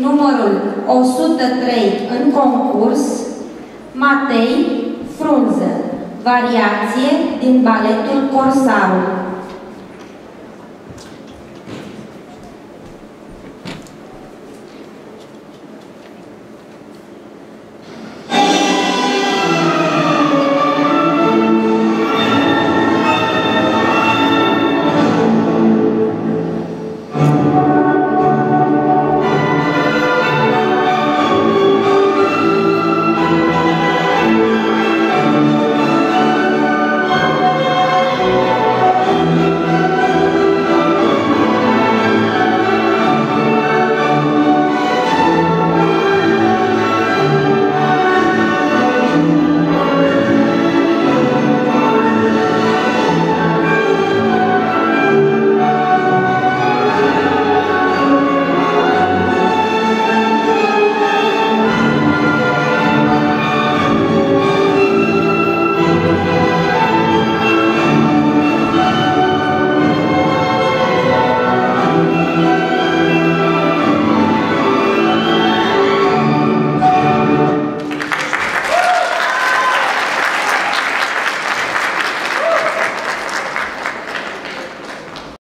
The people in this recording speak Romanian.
Numărul 103 în concurs, Matei Frunză, variație din baletul Corsarul.